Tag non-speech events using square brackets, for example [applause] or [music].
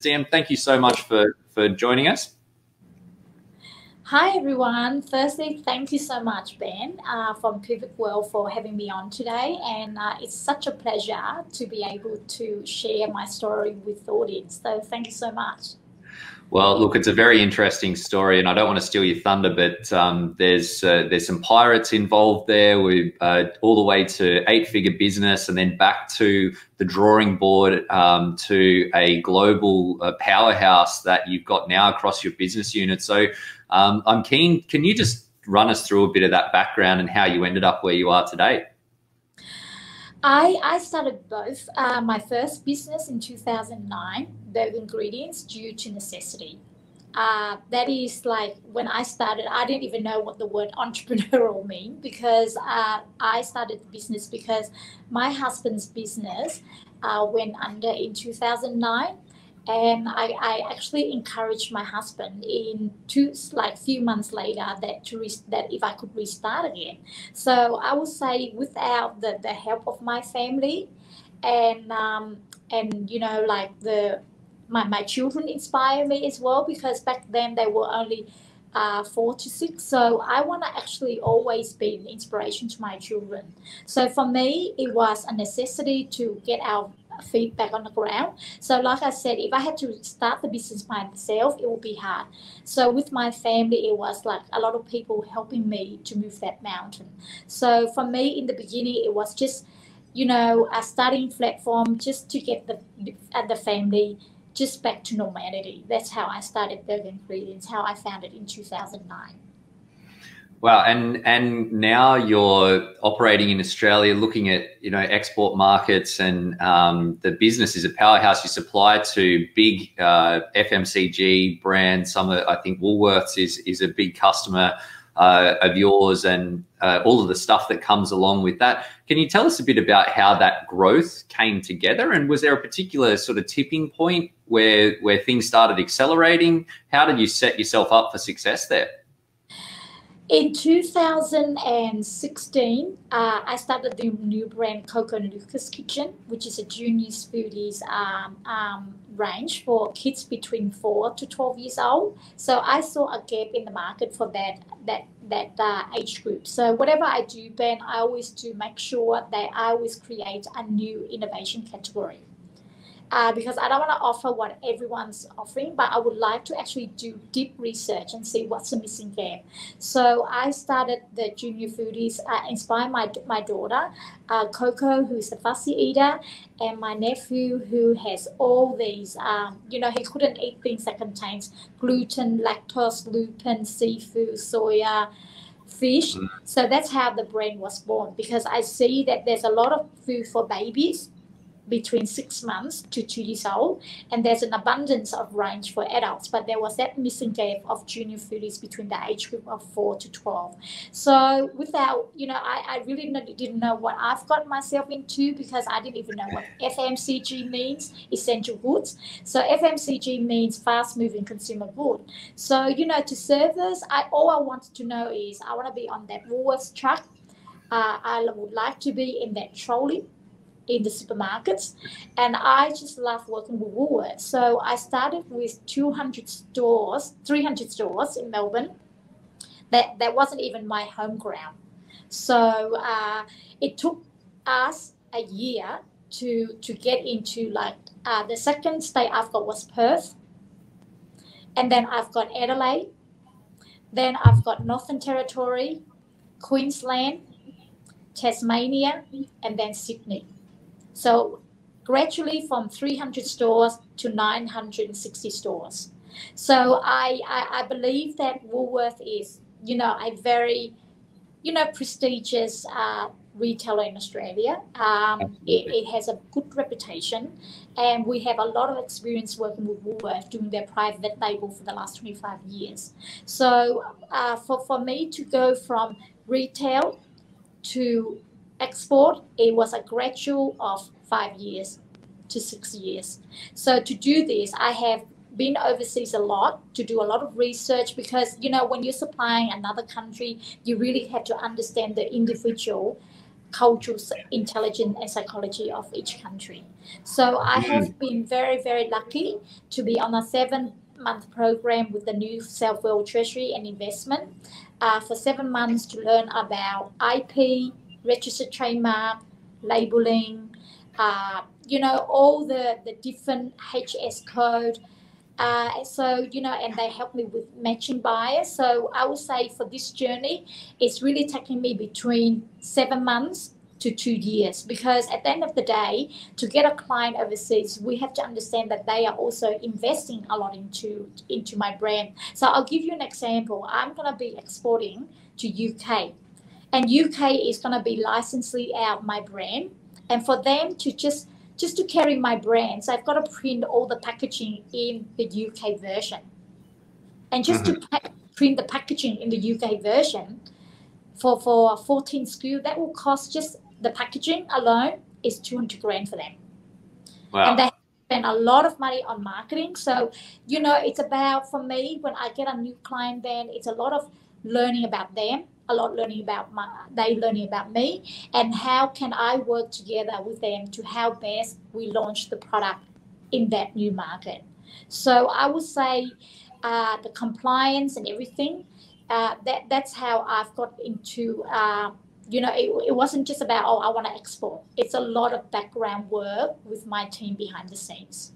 Diem, thank you so much for, for joining us. Hi everyone. Firstly, thank you so much, Ben, uh, from Pivot Wealth for having me on today. And uh, it's such a pleasure to be able to share my story with the audience. So thank you so much. Well, look, it's a very interesting story, and I don't want to steal your thunder, but um, there's uh, there's some pirates involved there. We uh, all the way to eight figure business, and then back to the drawing board um, to a global uh, powerhouse that you've got now across your business unit. So um, I'm keen. Can you just run us through a bit of that background and how you ended up where you are today? I, I started both. Uh, my first business in 2009, Berg Ingredients, due to necessity. Uh, that is like when I started, I didn't even know what the word [laughs] entrepreneurial mean because uh, I started the business because my husband's business uh, went under in 2009 and I, I actually encouraged my husband in two like few months later that to re, that if I could restart again. So I would say without the, the help of my family and um, and you know like the my, my children inspire me as well because back then they were only uh, four to six. So I want to actually always be an inspiration to my children. So for me, it was a necessity to get our feedback on the ground. So like I said, if I had to start the business by myself, it would be hard. So with my family, it was like a lot of people helping me to move that mountain. So for me, in the beginning, it was just, you know, a starting platform just to get the at the family just back to normality. That's how I started Berg Ingredients, how I found it in 2009. Wow, and and now you're operating in Australia, looking at you know export markets, and um, the business is a powerhouse. You supply to big uh, FMCG brands. Some of I think Woolworths is is a big customer uh, of yours, and uh, all of the stuff that comes along with that. Can you tell us a bit about how that growth came together, and was there a particular sort of tipping point where where things started accelerating? How did you set yourself up for success there? In 2016, uh, I started the new brand Coco Lucas Kitchen, which is a junior foodies um, um, range for kids between 4 to 12 years old. So I saw a gap in the market for that that that uh, age group. So whatever I do, Ben, I always do make sure that I always create a new innovation category uh, because I don't want to offer what everyone's offering, but I would like to actually do deep research and see what's the missing gap. So I started the Junior Foodies, uh, inspired my, my daughter, uh, Coco, who's a fussy eater, and my nephew, who has all these, um, you know, he couldn't eat things that contains gluten, lactose, lupin, seafood, soya, fish. Mm. So that's how the brand was born because I see that there's a lot of food for babies between six months to two years old, and there's an abundance of range for adults, but there was that missing gap of junior foodies between the age group of four to 12. So without, you know, I, I really didn't know what I've got myself into because I didn't even know what FMCG means, essential goods. So FMCG means fast moving consumer good. So, you know, to serve this, I, all I wanted to know is I want to be on that Woolworths truck. Uh, I would like to be in that trolley in the supermarkets. And I just love working with Woolworths. So I started with 200 stores, 300 stores in Melbourne. That, that wasn't even my home ground. So uh, it took us a year to to get into like uh, the second state I've got was Perth, and then I've got Adelaide, then I've got Northern Territory, Queensland, Tasmania, and then Sydney. So gradually from 300 stores to 960 stores. So I, I, I believe that Woolworth is, you know, a very, you know, prestigious uh, retailer in Australia. Um, it, it, has a good reputation, and we have a lot of experience working with Woolworth doing their private label for the last 25 years. So uh, for, for me to go from retail to export, it was a gradual of five years to six years. So to do this, I have been overseas a lot to do a lot of research because you know when you're supplying another country, you really have to understand the individual cultural intelligence and psychology of each country. So I Mm. have been very, very lucky to be on a seven month program with the New South Wales Treasury and Investment uh, for seven months to learn about IP, registered trademark, labeling, uh, you know, all the, the different HS code. Uh, so, you know, and they help me with matching buyers. So I would say for this journey, it's really taking me between seven months to two years because at the end of the day, to get a client overseas, we have to understand that they are also investing a lot into into my brand. So I'll give you an example. I'm gonna be exporting to UK, and UK is gonna be licensing out my brand, and for them to just just to carry my brands, so I've got to print all the packaging in the UK version, and just to mm-hmm. pa- print the packaging in the UK version for for 14 SKU, that will cost just the packaging alone is 200 grand for them. Wow. and they spend a lot of money on marketing. So, you know, it's about for me when I get a new client, then it's a lot of learning about them, a lot learning about my, they learning about me, and how can I work together with them to how best we launch the product in that new market. So I would say uh, the compliance and everything. Uh, that that's how I've got into. Uh, you know, it, it wasn't just about oh I want to export. It's a lot of background work with my team behind the scenes.